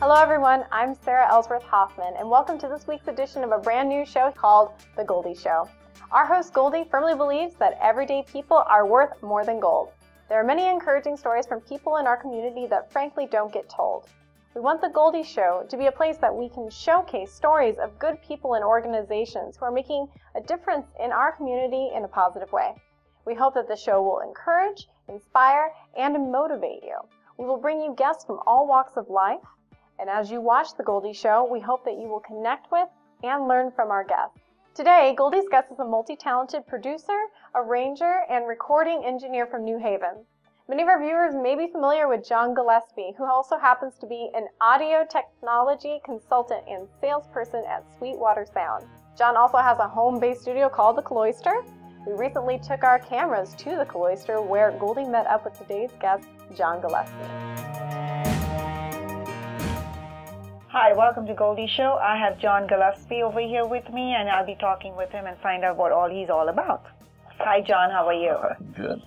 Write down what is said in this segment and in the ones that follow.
Hello, everyone. I'm Sarah Ellsworth Hoffman, and welcome to this week's edition of a brand new show called The Goldie Show. Our host, Goldie, firmly believes that everyday people are worth more than gold. There are many encouraging stories from people in our community that frankly don't get told. We want The Goldie Show to be a place that we can showcase stories of good people and organizations who are making a difference in our community in a positive way. We hope that the show will encourage, inspire, and motivate you. We will bring you guests from all walks of life and as you watch The Goldie Show, we hope that you will connect with and learn from our guests. Today, Goldie's guest is a multi-talented producer, arranger, and recording engineer from New Haven. Many of our viewers may be familiar with John Gillispie, who also happens to be an audio technology consultant and salesperson at Sweetwater Sound. John also has a home-based studio called The Cloister. We recently took our cameras to The Cloister, where Goldie met up with today's guest, John Gillispie. Hi, welcome to Goldie Show. I have John Gillispie over here with me, and I'll be talking with him and find out what all he's all about. Hi, John. How are you? Good.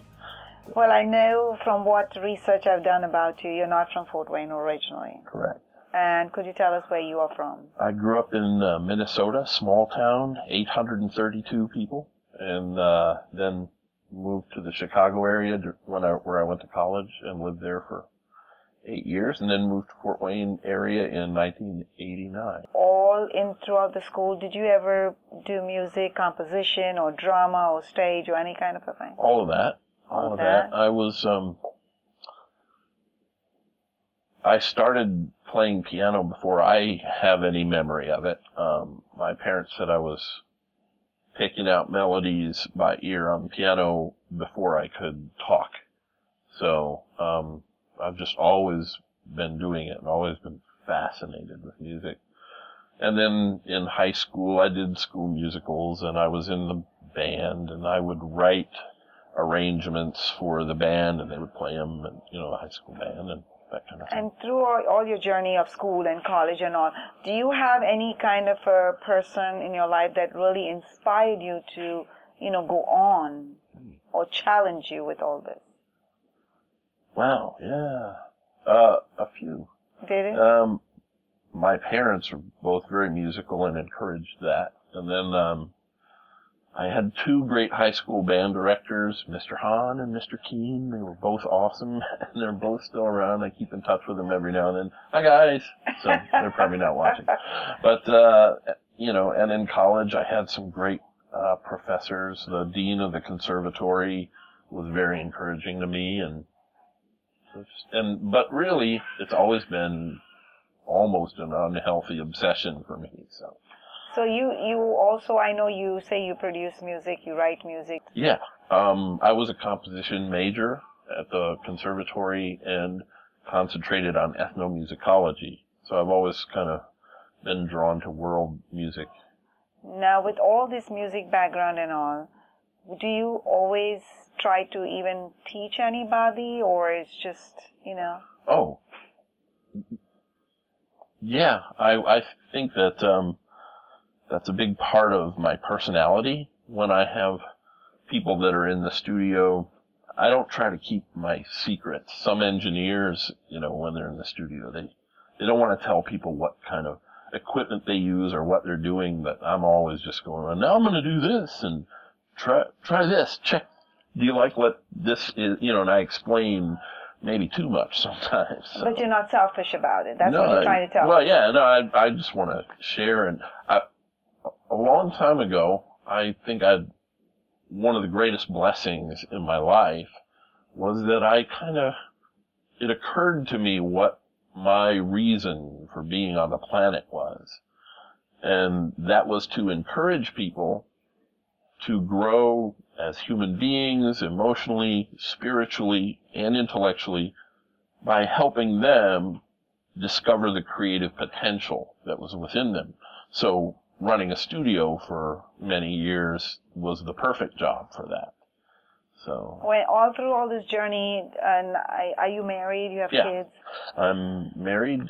Well, I know from what research I've done about you, you're not from Fort Wayne originally. Correct. And could you tell us where you are from? I grew up in uh, Minnesota, small town, 832 people, and uh, then moved to the Chicago area when I, where I went to college and lived there for eight years and then moved to Fort Wayne area in 1989. All in throughout the school, did you ever do music, composition, or drama, or stage, or any kind of a thing? All of that. All, All of that. that. I was, um, I started playing piano before I have any memory of it. Um, my parents said I was picking out melodies by ear on the piano before I could talk. So, um, I've just always been doing it and always been fascinated with music. And then in high school, I did school musicals and I was in the band and I would write arrangements for the band and they would play them and, you know, the high school band and that kind of thing. And through all, all your journey of school and college and all, do you have any kind of a person in your life that really inspired you to, you know, go on or challenge you with all this? Wow, yeah. Uh, a few. Did it? Um, my parents were both very musical and encouraged that. And then, um, I had two great high school band directors, Mr. Hahn and Mr. Keene. They were both awesome, and they're both still around. I keep in touch with them every now and then. Hi guys! So they're probably not watching. But, uh, you know, and in college I had some great, uh, professors. The dean of the conservatory was very encouraging to me, and and but really, it's always been almost an unhealthy obsession for me. So. So you you also I know you say you produce music, you write music. Yeah, um, I was a composition major at the conservatory and concentrated on ethnomusicology. So I've always kind of been drawn to world music. Now, with all this music background and all, do you always try to even teach anybody, or it's just you know? Oh, yeah. I I think that um, that's a big part of my personality. When I have people that are in the studio, I don't try to keep my secrets. Some engineers, you know, when they're in the studio, they they don't want to tell people what kind of equipment they use or what they're doing. But I'm always just going, well, now I'm going to do this and try try this. Check do you like what this is? You know, and I explain maybe too much sometimes. So. But you're not selfish about it. That's no, what you're trying to tell. Well, yeah, no, I I just want to share. And I, a long time ago, I think I one of the greatest blessings in my life was that I kind of it occurred to me what my reason for being on the planet was. And that was to encourage people to grow as human beings, emotionally, spiritually, and intellectually by helping them discover the creative potential that was within them. So running a studio for many years was the perfect job for that. So when all through all this journey, and are you married? You have yeah. kids? I'm married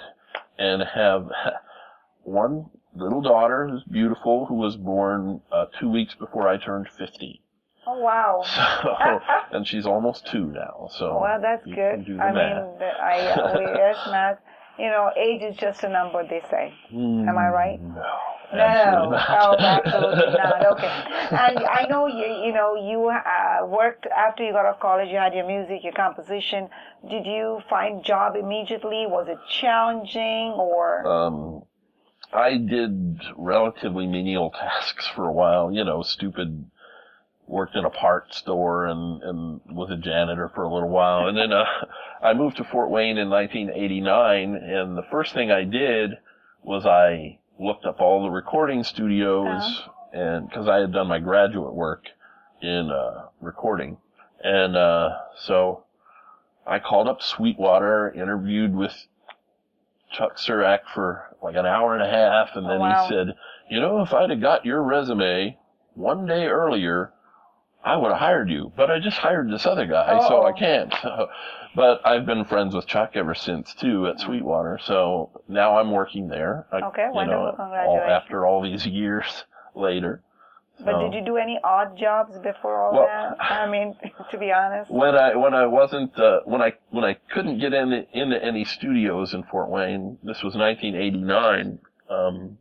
and have one little daughter who's beautiful, who was born uh, two weeks before I turned 50. Oh wow! So, and she's almost two now. So well, that's good. I math. mean, I we yes, math. you know, age is just a number, they say. Am I right? No. No, absolutely not. oh, absolutely not. Okay, and I know you. You know, you uh, worked after you got out of college. You had your music, your composition. Did you find job immediately? Was it challenging, or Um, I did relatively menial tasks for a while. You know, stupid. Worked in a part store and and was a janitor for a little while, and then uh, I moved to Fort Wayne in 1989. And the first thing I did was I looked up all the recording studios, and because I had done my graduate work in uh, recording, and uh, so I called up Sweetwater, interviewed with Chuck Surack for like an hour and a half, and Oh, then wow. he said, "You know, if I'd have got your resume one day earlier, I would have hired you. But I just hired this other guy, so I Oh. can't." but I've been friends with Chuck ever since too at Sweetwater, so now I'm working there. I, Okay, wonderful. know, all, Congratulations. after all these years later. but So- did you do any odd jobs before all Well- that? I mean, to be honest. when I when I wasn't uh, when I when I couldn't get in into any studios in Fort Wayne, this was 1989. Um,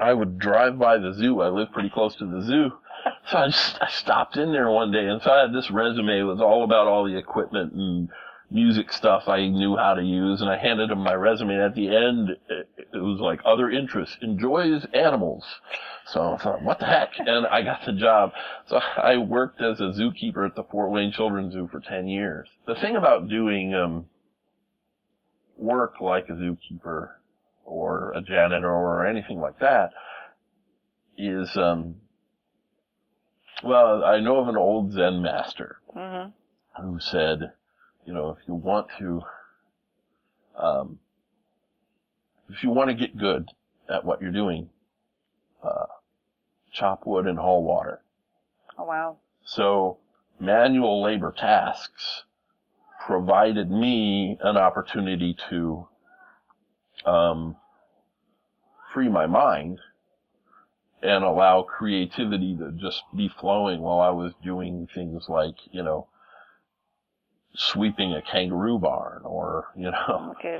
I would drive by the zoo. I lived pretty close to the zoo, so I just I stopped in there one day, and so I had this resume. It was all about all the equipment and music stuff I knew how to use, and I handed him my resume. And at the end, it, it was like other interests, enjoys animals. So I thought, what the heck? And I got the job. So I worked as a zookeeper at the Fort Wayne Children's Zoo for 10 years. The thing about doing um, work like a zookeeper or a janitor or anything like that is, um, well, I know of an old Zen master hmm who said, you know, if you want to, um, if you want to get good at what you're doing, uh, chop wood and haul water. Oh wow. So manual labor tasks provided me an opportunity to um, free my mind and allow creativity to just be flowing while I was doing things like, you know, sweeping a kangaroo barn or, you know, oh, Okay,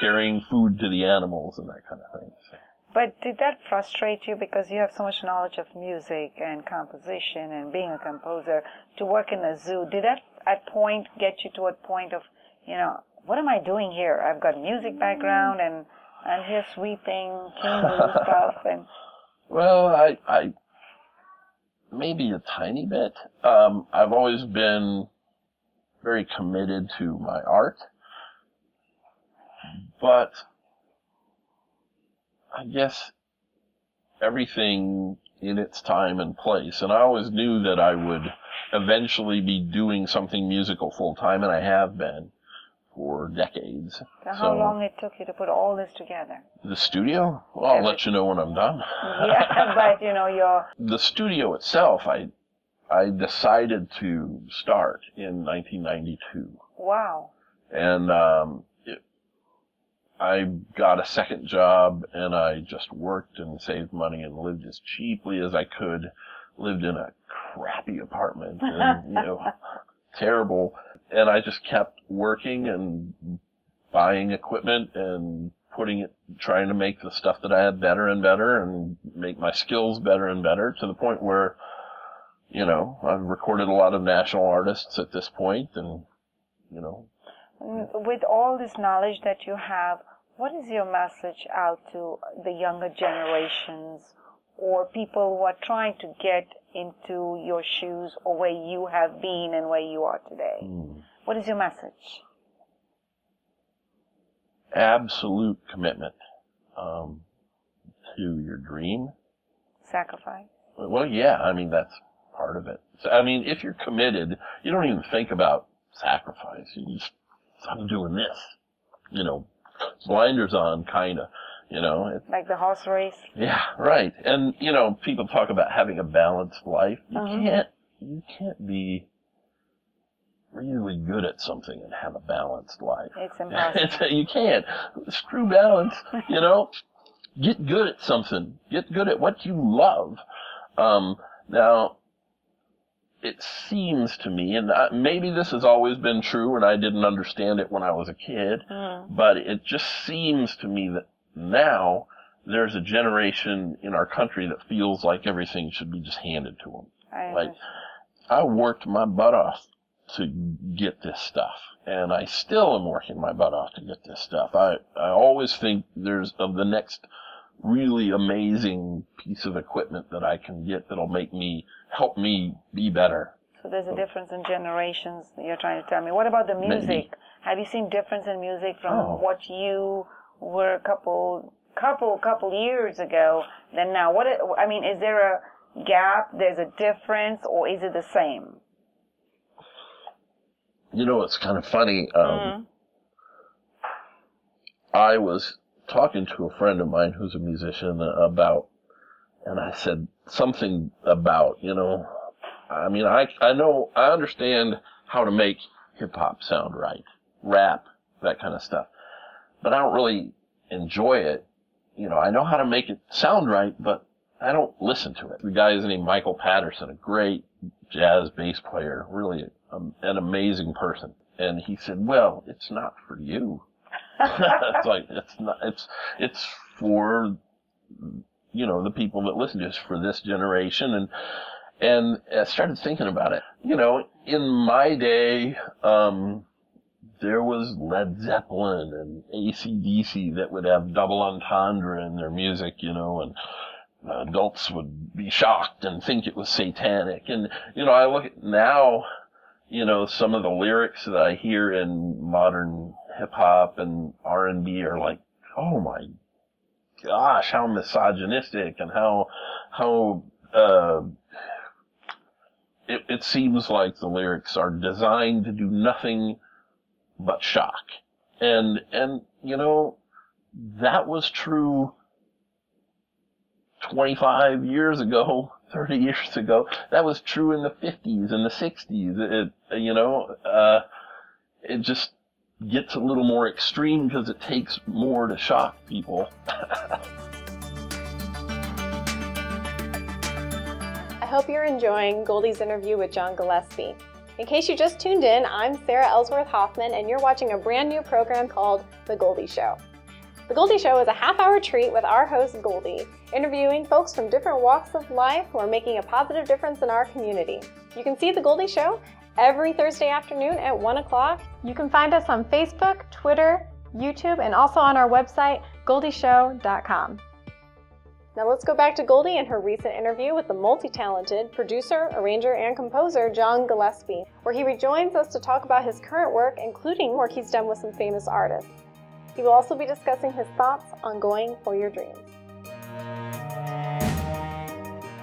carrying food to the animals and that kind of thing. But did that frustrate you because you have so much knowledge of music and composition and being a composer to work in a zoo? Did that at point get you to a point of, you know, what am I doing here? I've got music background and I'm here sweeping kangaroo stuff and Well, I, I, maybe a tiny bit. Um, I've always been very committed to my art, but I guess everything in its time and place. And I always knew that I would eventually be doing something musical full time, and I have been for decades. so how So- long it took you to put all this together? The studio? Well, I'll let you know when I'm done. Yeah, but you know, your the studio itself, I I decided to start in 1992, wow. and um, it, I got a second job, and I just worked and saved money and lived as cheaply as I could. Lived in a crappy apartment, and you know, terrible. And I just kept working and buying equipment and putting it, trying to make the stuff that I had better and better and make my skills better and better to the point where, you know, I've recorded a lot of national artists at this point and, you know, Mm, With all this knowledge that you have, what is your message out to the younger generations or people who are trying to get into your shoes or where you have been and where you are today? hmm, What is your message? absolute commitment, um, to your dream. Sacrifice. Well, yeah, I mean, that's part of it. So, I mean, if you're committed, you don't even think about sacrifice. You just, I'm doing this, you know, blinders on, kinda, you know, it, Like the horse race? yeah, right. And, you know, people talk about having a balanced life. You Mhm. can't, you can't be really good at something and have a balanced life. It's impossible. You can't. Screw balance, you know. Get good at something. Get good at what you love. Um, now, it seems to me, and maybe this has always been true, and I didn't understand it when I was a kid, Mm. but it just seems to me that now there's a generation in our country that feels like everything should be just handed to them. I Like, I worked my butt off to get this stuff, and I still am working my butt off to get this stuff. I, I always think there's of the next really amazing piece of equipment that I can get that'll make me help me be better. So there's a difference in generations you're trying to tell me. What about the Maybe. music? Have you seen difference in music from Oh. what you were a couple couple couple years ago than now? What i- I mean, is there a gap? There's a difference, or is it the same? You know, it's kind of funny. Um, Mhm. I was talking to a friend of mine who's a musician about, and I said something about, you know, I mean, I, I know, I understand how to make hip hop sound right, rap, that kind of stuff, but I don't really enjoy it. You know, I know how to make it sound right, but I don't listen to it. The guy is named Michael Patterson, a great jazz bass player, really um, an amazing person. And he said, well, it's not for you. it's like it's not it's it's for you know the people that listen to us for this generation and and I started thinking about it. You know, in my day, um, there was Led Zeppelin and ACDC that would have double entendre in their music, you know, and adults would be shocked and think it was satanic. And, you know, I look at now, you know, some of the lyrics that I hear in modern hip hop and R&B are like, oh my gosh, how misogynistic and how, how, uh, it, it seems like the lyrics are designed to do nothing but shock. And, and, you know, that was true 25 years ago, 30 years ago. That was true in the 50s and the 60s. It, you know, uh, it just gets a little more extreme because it takes more to shock people. I hope you're enjoying Goldie's interview with John Gillispie. In case you just tuned in, I'm Sarah Ellsworth Hoffman, and you're watching a brand new program called The Goldie Show. The Goldie Show is a half hour treat with our host, Goldie, interviewing folks from different walks of life who are making a positive difference in our community. You can see The Goldie Show every Thursday afternoon at 1 o'clock. You can find us on Facebook, Twitter, YouTube, and also on our website, goldieshow.com. Now let's go back to Goldie and her recent interview with the multi-talented producer, arranger, and composer John Gillispie, where he rejoins us to talk about his current work, including work he's done with some famous artists. He will also be discussing his thoughts on going for your dreams.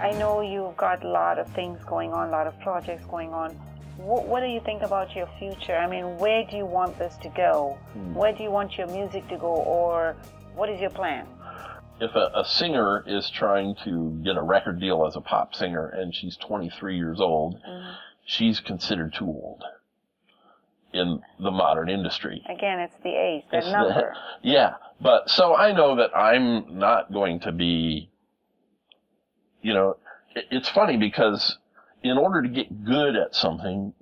I know you've got a lot of things going on, a lot of projects going on. What, what do you think about your future? I mean, where do you want this to go? Hmm. Where do you want your music to go, or what is your plan? If a, a singer is trying to get a record deal as a pop singer and she's 23 years old, mm-hmm. she's considered too old in the modern industry. Again, it's the age, the It's the- number. yeah, but so I know that I'm not going to be, you know, it, it's funny because in order to get good at something,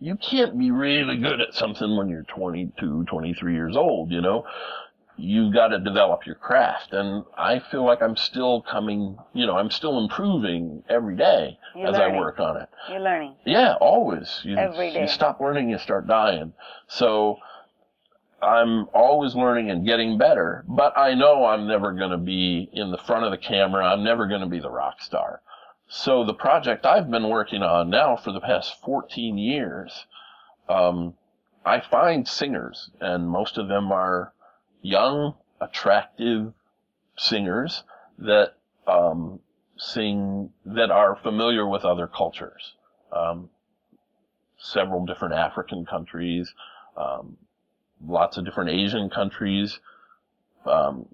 you can't be really good at something when you're 22, 23 years old, you know? You've got to develop your craft. And I feel like I'm still coming, you know, I'm still improving every day You're as learning. I work on it. You're learning. Yeah, always. You, Every day. You stop learning, you start dying. So I'm always learning and getting better, but I know I'm never going to be in the front of the camera. I'm never going to be the rock star. So the project I've been working on now for the past 14 years, um, I find singers, and most of them are young, attractive singers that um, sing that are familiar with other cultures. Um, several different African countries, um, lots of different Asian countries, um,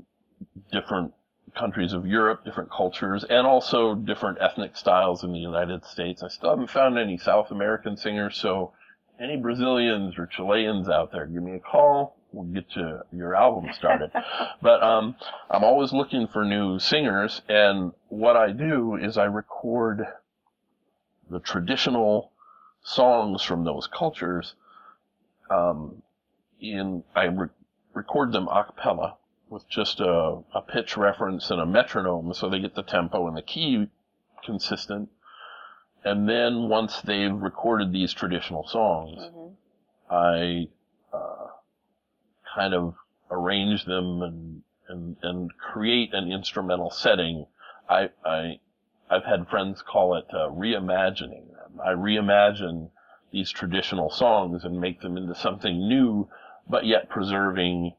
different countries of Europe, different cultures, and also different ethnic styles in the United States. I still haven't found any South American singers, so any Brazilians or Chileans out there, give me a call. We'll get you your album started. but um, I'm always looking for new singers, and what I do is I record the traditional songs from those cultures. Um, in I re- record them a cappella with just a, a pitch reference and a metronome, so they get the tempo and the key consistent. And then once they've recorded these traditional songs, Mm-hmm. I kind of arrange them and, and and create an instrumental setting. I I I've had friends call it uh, reimagining them. I reimagine these traditional songs and make them into something new, but yet preserving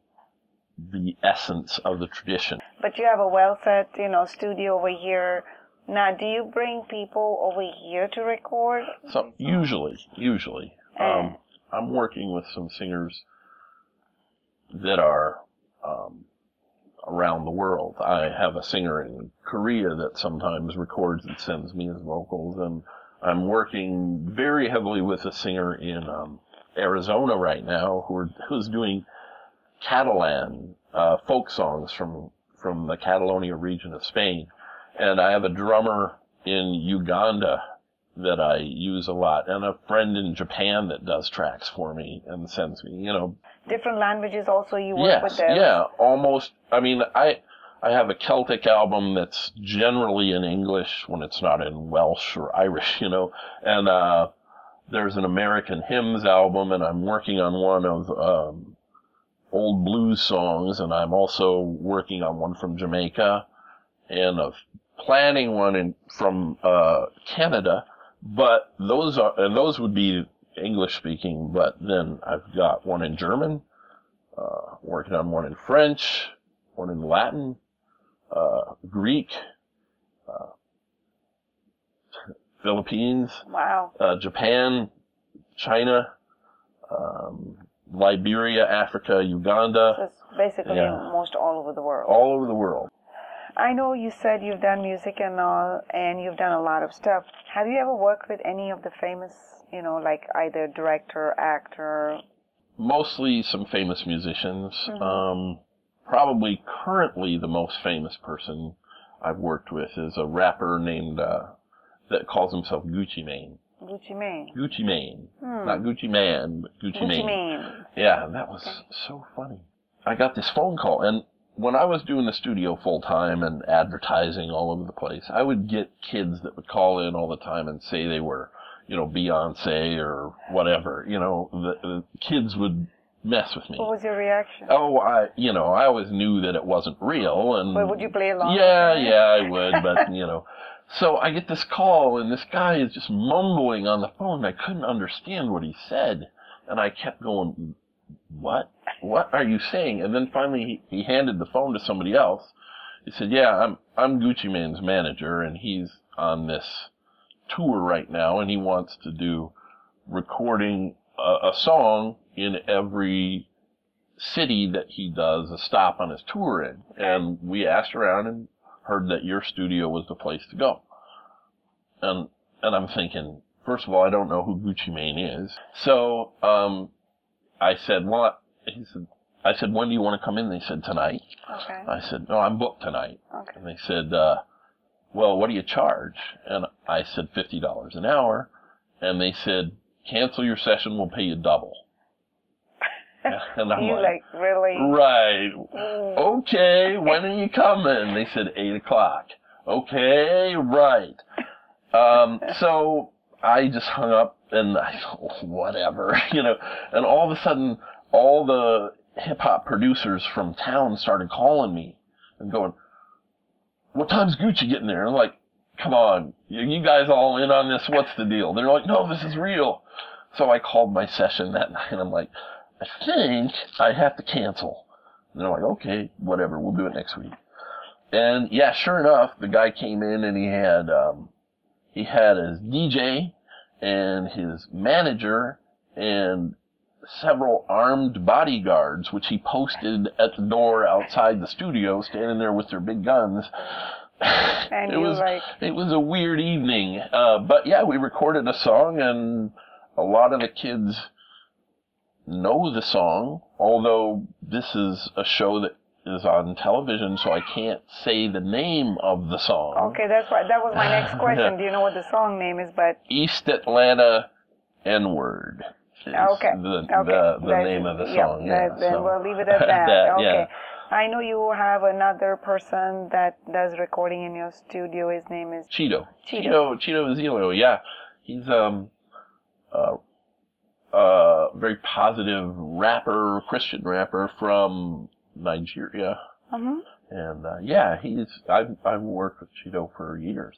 the essence of the tradition. But you have a well set, you know, studio over here. Now, do you bring people over here to record? So usually, usually, um, I'm working with some singers that are um, around the world. I have a singer in Korea that sometimes records and sends me his vocals, and I'm working very heavily with a singer in um, Arizona right now who are, who's doing Catalan uh, folk songs from from the Catalonia region of Spain, and I have a drummer in Uganda that I use a lot, and a friend in Japan that does tracks for me and sends me, you know, Different languages also you work with yes, yeah, almost. I mean, I I have a Celtic album that's generally in English when it's not in Welsh or Irish, you know, and uh, there's an American hymns album, and I'm working on one of um, old blues songs, and I'm also working on one from Jamaica, and of planning one in, from uh, Canada. But those are and those would be English speaking. But then I've got one in German, uh, working on one in French, one in Latin, uh, Greek, uh, Philippines, Wow. uh, Japan, China, um, Liberia, Africa, Uganda, So it's basically Yeah. most all over the world. all over the world. I know you said you've done music and all, and you've done a lot of stuff. Have you ever worked with any of the famous, you know, like either director, actor? Mostly some famous musicians. Mhm. Um, probably currently the most famous person I've worked with is a rapper named uh, that calls himself Gucci Mane. Gucci Mane? Gucci Mane, Hmm. not Gucci Man, but Gucci, Gucci Mane. Mane. Yeah, that was Okay. so funny. I got this phone call, and when I was doing the studio full time and advertising all over the place, I would get kids that would call in all the time and say they were, you know, Beyonce or whatever. You know, the, the kids would mess with me. What was your reaction? Oh, I, you know, I always knew that it wasn't real, and But would you play along? yeah, yeah, I would, but you know. So I get this call, and this guy is just mumbling on the phone. I couldn't understand what he said, and I kept going, "What? What are you saying?" And then finally, he, he handed the phone to somebody else. He said, "Yeah, I'm I'm Gucci Mane's manager, and he's on this tour right now, and he wants to do recording a, a song in every." city that he does a stop on his tour in and we asked around and heard that your studio was the place to go. And and I'm thinking, first of all, I don't know who Gucci Mane is. So um, I said, well, he said, I said, when do you want to come in? They said tonight. Okay. I said, no, I'm booked tonight. Okay. And they said, uh, well, what do you charge? And I said fifty dollars an hour. And they said, cancel your session, we'll pay you double. And I'm you like, like really? right, Mm. okay, when are you coming? They said eight o'clock. Okay, right. Um, so I just hung up and I thought, whatever, you know, and all of a sudden, all the hip hop producers from town started calling me and going, what time's Gucci getting there? And I'm like, come on, you guys all in on this? What's the deal? They're like, no, this is real. So I called my session that night and I'm like, I think I have to cancel. And they're like, okay, whatever, we'll do it next week. And yeah, sure enough, the guy came in and he had, um, he had his DJ and his manager and several armed bodyguards, which he posted at the door outside the studio, standing there with their big guns. And it was like, it was a weird evening, uh, but yeah, we recorded a song, and a lot of the kids know the song. Although this is a show that is on television, so I can't say the name of the song. Okay, that's why that was my next question. Do you know what the song name is? But East Atlanta N word. okay, The, okay, the, the name of the song. Yeah, then so- we'll leave it at that. That, okay. yeah. I know you have another person that does recording in your studio. His name is Cheeto. Cheeto. Cheeto. Cheeto. Yeah, he's um, uh, uh, very positive rapper, Christian rapper from Nigeria, uh and uh, yeah, he's I've I've worked with Cheeto for years,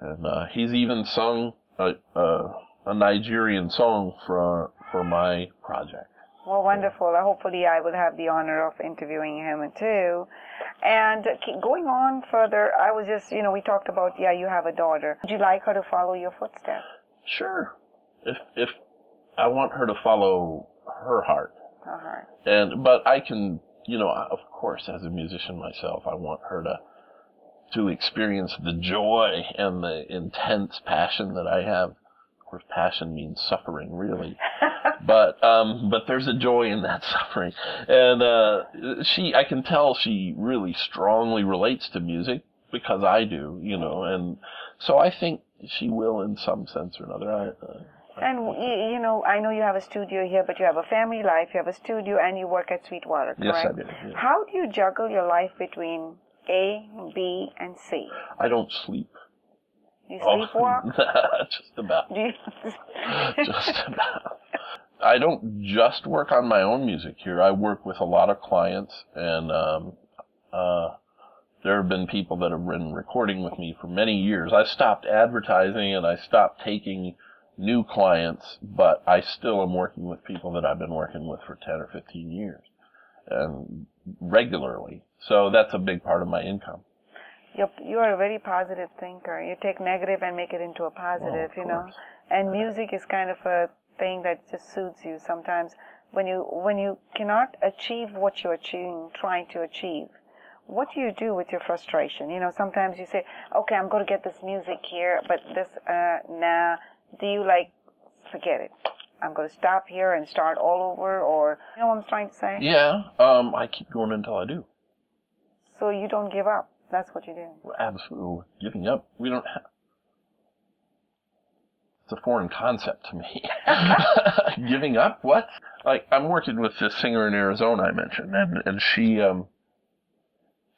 and uh, he's even sung a, a a Nigerian song for for my project. Well, wonderful. Hopefully, I will have the honor of interviewing him too. And going on further, I was just, you know, we talked about, yeah, you have a daughter. Would you like her to follow your footsteps? Sure, if if I want her to follow her heart. Uh-huh. and but I can, you know, of course, as a musician myself, I want her to to experience the joy and the intense passion that I have. Of course, passion means suffering, really, but um, but there's a joy in that suffering, and uh, she, I can tell she really strongly relates to music because I do, you know, and so I think she will in some sense or another. I, uh, And you, you know, I know you have a studio here, but you have a family life, you have a studio, and you work at Sweetwater, yes. I do. How do you juggle your life between A, B, and C? I don't sleep. You Oh, sleepwalk? just about. Do you? just about. I don't just work on my own music here. I work with a lot of clients, and um, uh, there have been people that have been recording with me for many years. I stopped advertising and I stopped taking new clients, but I still am working with people that I've been working with for 10 or 15 years, and regularly. So that's a big part of my income. You're, you're a very positive thinker. You take negative and make it into a positive, of you know. And music is kind of a thing that just suits you sometimes. When you when you cannot achieve what you're achieving, trying to achieve, what do you do with your frustration? You know, sometimes you say, "Okay, I'm going to get this music here, but this, uh, nah." Do you like forget it? I'm going to stop here and start all over, or you know what I'm trying to say? Yeah, um, I keep going until I do. So you don't give up. That's what you do. Absolutely giving up. We don't have. It's a foreign concept to me. giving up? What? Like I'm working with this singer in Arizona I mentioned, and and she um.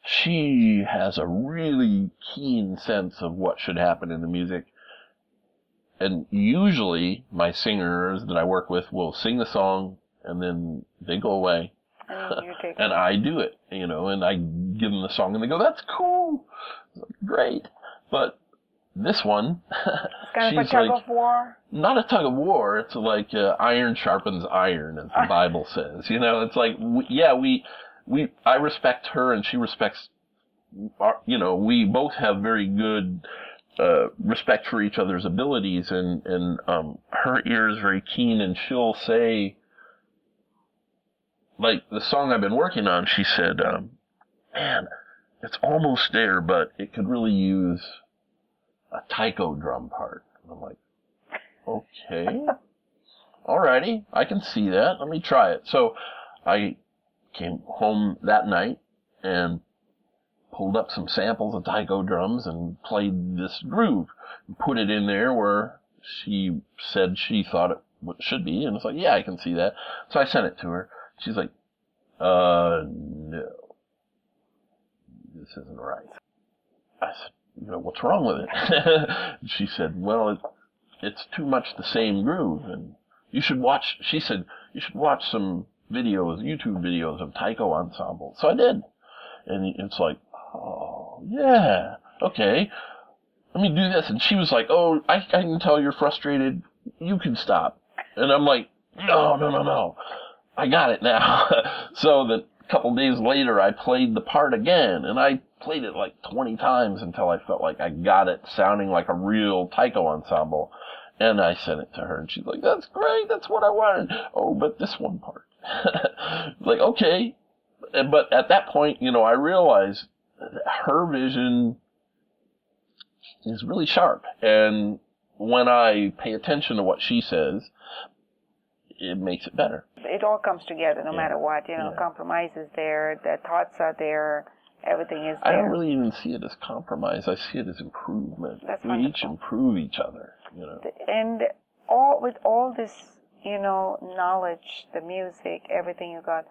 She has a really keen sense of what should happen in the music. And usually my singers that I work with will sing the song and then they go away And you take and I do it, you know, and I give them the song, and they go, "That's cool, great." But this one, It's kind of a she's tug like, of war. not a tug of war. It's like uh, iron sharpens iron, as the Bible says. You know, it's like, we, yeah, we, we, I respect her, and she respects, our, you know, we both have very good. Uh, respect for each other's abilities and, and, um, her ear is very keen and she'll say, like the song I've been working on, she said, um, man, it's almost there, but it could really use a taiko drum part. And I'm like, okay, alrighty, I can see that. Let me try it. So I came home that night and pulled up some samples of taiko drums and played this groove, and put it in there where she said she thought it should be, and it's like, yeah, I can see that. So I sent it to her. She's like, uh, no. This isn't right. I said, you know, what's wrong with it? she said, well, it, it's too much the same groove, and you should watch, she said, you should watch some videos, YouTube videos of Taiko Ensemble. So I did. And it's like, yeah, okay. Let me do this. And she was like, oh, I, I can tell you're frustrated. You can stop. And I'm like, no, no, no, no. I got it now. so that a couple days later, I played the part again, and I played it like 20 times until I felt like I got it sounding like a real taiko ensemble. And I sent it to her, and she's like, "That's great. That's what I wanted." Oh, but this one part, like, okay. But at that point, you know, I realized her vision is really sharp, and when I pay attention to what she says, it makes it better. It all comes together no Yeah. matter what. You know, Yeah. compromise is there, the thoughts are there, everything is there. I don't really even see it as compromise. I see it as improvement. That's we each improve each other. You know. and all with all this, you know, knowledge, the music, everything you got.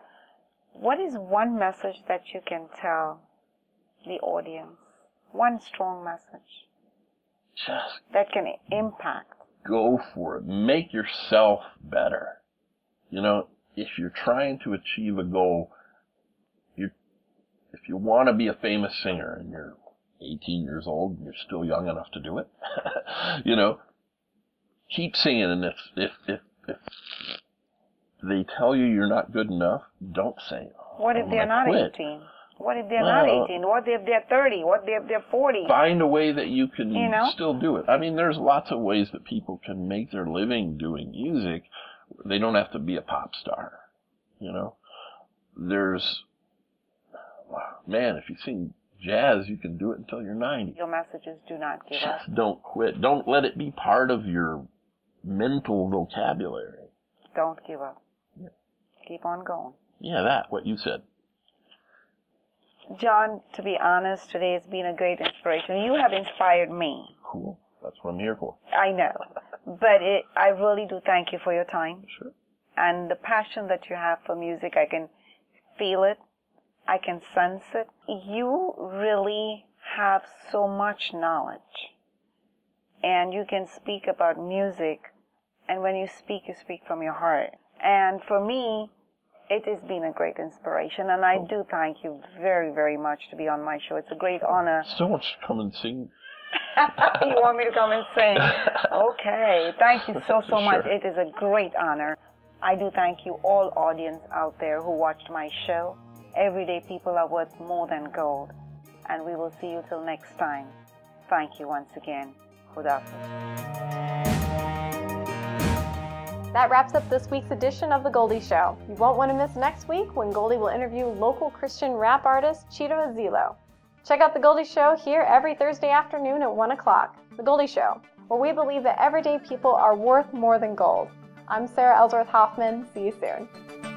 What is one message that you can tell the audience? One strong message Just that can impact. go for it. Make yourself better. You know, if you're trying to achieve a goal, you if you want to be a famous singer and you're 18 years old and you're still young enough to do it, you know, keep singing. And if if if if they tell you you're not good enough, don't say. "Oh, What if they're not quit." 18? What if they're not 18? What if they're 30? What if they're 40? find a way that you can You know? still do it. I mean, there's lots of ways that people can make their living doing music. They don't have to be a pop star, you know. There's, man, if you sing jazz, you can do it until you're 90. Your messages do not give up. Just don't quit. Don't let it be part of your mental vocabulary. Don't give up. Keep on going. Yeah, that, what you said. John, to be honest, today has been a great inspiration. You have inspired me. Cool. That's what I'm here for. I know. But it, I really do thank you for your time Sure. and the passion that you have for music. I can feel it. I can sense it. You really have so much knowledge. And you can speak about music. And when you speak, you speak from your heart. And for me, it has been a great inspiration. And I oh. do thank you very, very much to be on my show. It's a great honor. So much to come and sing. you want me to come and sing? Okay. Thank you so, so much. It is a great honor. I do thank you, all audience out there who watched my show. Everyday people are worth more than gold. And we will see you till next time. Thank you once again. Khuda That wraps up this week's edition of The Goldie Show. You won't want to miss next week when Goldie will interview local Christian rap artist Cheeto Azilo. Check out The Goldie Show here every Thursday afternoon at 1 o'clock. The Goldie Show, where we believe that everyday people are worth more than gold. I'm Sarah Ellsworth Hoffman. See you soon.